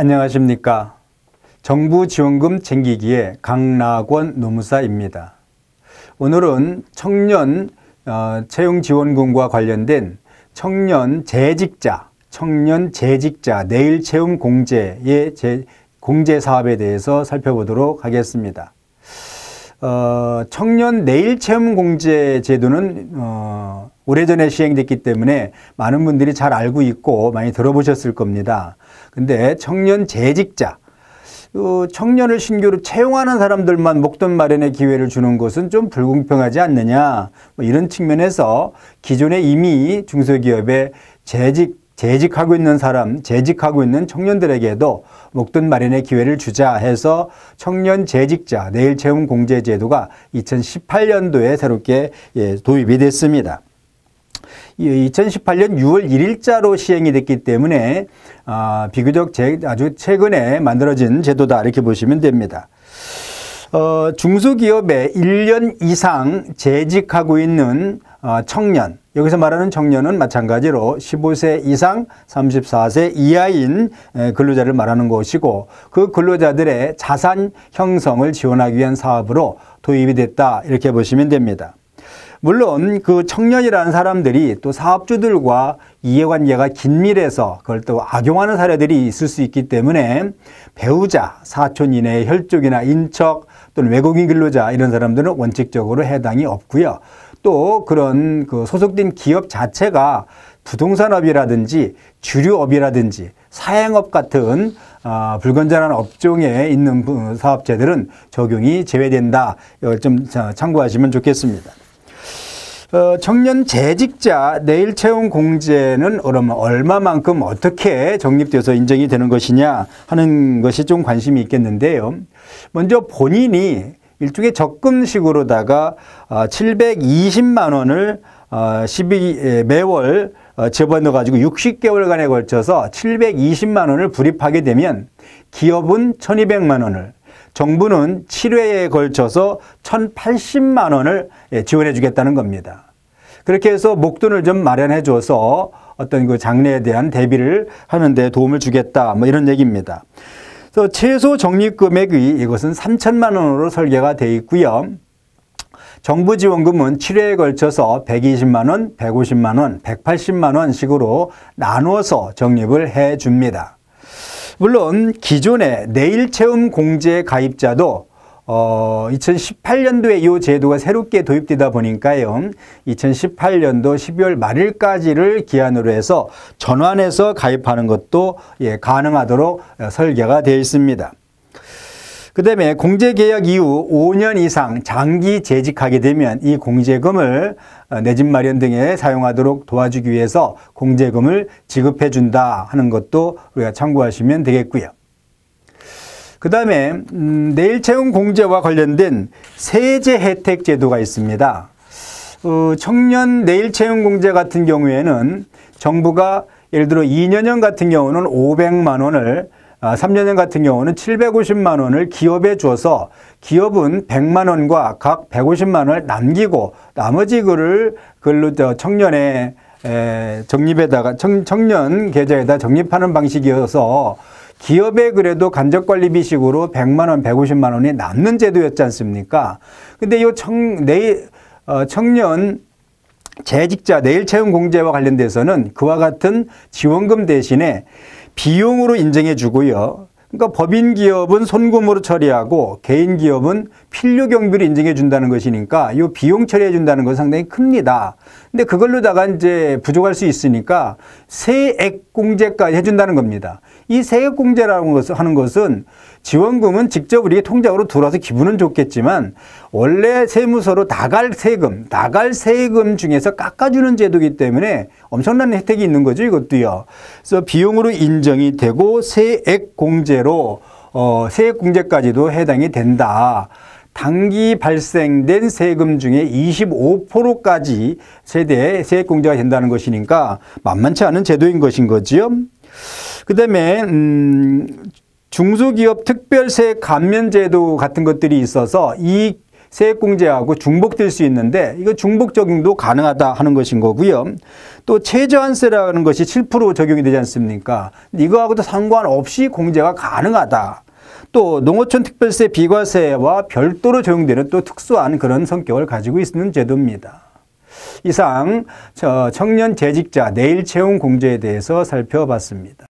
안녕하십니까. 정부 지원금 챙기기의 강락원 노무사입니다. 오늘은 청년 어, 채용 지원금과 관련된 청년 재직자, 청년 재직자 내일 채용 공제의 제, 공제 사업에 대해서 살펴보도록 하겠습니다. 어, 청년 내일 채용 공제 제도는 어, 오래전에 시행됐기 때문에 많은 분들이 잘 알고 있고 많이 들어보셨을 겁니다. 근데 청년 재직자, 어, 청년을 신규로 채용하는 사람들만 목돈 마련의 기회를 주는 것은 좀 불공평하지 않느냐 뭐 이런 측면에서 기존에 이미 중소기업에 재직 재직하고 있는 사람, 재직하고 있는 청년들에게도 목돈 마련의 기회를 주자 해서 청년 재직자 내일 채용 공제 제도가 2018년도에 새롭게 예, 도입이 됐습니다. 2018년 6월 1일자로 시행이 됐기 때문에 아, 비교적 아주 최근에 만들어진 제도다 이렇게 보시면 됩니다. 어, 중소기업에 1년 이상 재직하고 있는 어, 청년, 여기서 말하는 청년은 마찬가지로 15세 이상 34세 이하인 근로자를 말하는 것이고 그 근로자들의 자산 형성을 지원하기 위한 사업으로 도입이 됐다 이렇게 보시면 됩니다. 물론 그 청년이라는 사람들이 또 사업주들과 이해관계가 긴밀해서 그걸 또 악용하는 사례들이 있을 수 있기 때문에 배우자, 사촌 이내의 혈족이나 인척 또는 외국인 근로자 이런 사람들은 원칙적으로 해당이 없고요. 또 그런 그 소속된 기업 자체가 부동산업이라든지 주류업이라든지 사행업 같은 어, 불건전한 업종에 있는 사업체들은 적용이 제외된다. 이걸 좀 참고하시면 좋겠습니다. 어, 청년 재직자 내일 채용 공제는 그러면 얼마만큼 어떻게 적립돼서 인정이 되는 것이냐 하는 것이 좀 관심이 있겠는데요. 먼저 본인이 일종의 적금식으로다가 720만 어, 원을 12 어, 매월 집어넣어 가지고 60개월간에 걸쳐서 720만 원을 불입하게 되면 기업은 1200만 원을 정부는 7회에 걸쳐서 1,080만 원을 예, 지원해 주겠다는 겁니다. 그렇게 해서 목돈을 좀 마련해 줘서 어떤 그 장래에 대한 대비를 하는 데 도움을 주겠다. 뭐 이런 얘기입니다. 그래서 최소 적립 금액이 이것은 3천만 원으로 설계가 되어 있고요. 정부 지원금은 7회에 걸쳐서 120만 원, 150만 원, 180만 원씩으로 나누어서 적립을 해 줍니다. 물론 기존의 내일 체험 공제 가입자도 어, 2018년도에 이 제도가 새롭게 도입되다 보니까요. 2018년도 12월 말일까지를 기한으로 해서 전환해서 가입하는 것도 예, 가능하도록 설계가 되어 있습니다. 그 다음에 공제계약 이후 5년 이상 장기 재직하게 되면 이 공제금을 어, 내집 마련 등에 사용하도록 도와주기 위해서 공제금을 지급해 준다 하는 것도 우리가 참고하시면 되겠고요. 그 다음에 음, 내일 채용 공제와 관련된 세제 혜택 제도가 있습니다. 어, 청년 내일 채용 공제 같은 경우에는 정부가 예를 들어 2년형 같은 경우는 500만 원을 3년형 아, 같은 경우는 750만 원을 기업에 줘서 기업은 100만 원과 각 150만 원을 남기고 나머지 그를 글로 청년의 적립에다가 청, 년 계좌에다 적립하는 방식이어서 기업에 그래도 간접관리비식으로 100만 원, 150만 원이 남는 제도였지 않습니까? 근데 이 청, 내, 어, 청년 재직자 내일 채용 공제와 관련돼서는 그와 같은 지원금 대신에 비용으로 인정해 주고요. 그러니까 법인 기업은 손금으로 처리하고 개인 기업은 필요 경비를 인정해 준다는 것이니까 이 비용 처리해 준다는 것은 상당히 큽니다. 근데 그걸로다가 이제 부족할 수 있으니까 세액 공제까지 해 준다는 겁니다. 이 세액 공제라는 것을 하는 것은 지원금은 직접 우리 통장으로 들어와서 기분은 좋겠지만 원래 세무서로 나갈 세금, 나갈 세금 중에서 깎아주는 제도이기 때문에 엄청난 혜택이 있는 거죠, 이것도요. 그래서 비용으로 인정이 되고 세액 공제로 어, 세액 공제까지도 해당이 된다. 단기 발생된 세금 중에 25%까지 세대 세액 공제가 된다는 것이니까 만만치 않은 제도인 것인 거지요. 그 다음에 음, 중소기업 특별세 감면제도 같은 것들이 있어서 이 세액공제하고 중복될 수 있는데 이거 중복 적용도 가능하다 하는 것인 거고요. 또 최저한세라는 것이 7% 적용이 되지 않습니까? 이거하고도 상관없이 공제가 가능하다. 또 농어촌 특별세 비과세와 별도로 적용되는 또 특수한 그런 성격을 가지고 있는 제도입니다. 이상 청년 재직자 내일 채용 공제에 대해서 살펴봤습니다.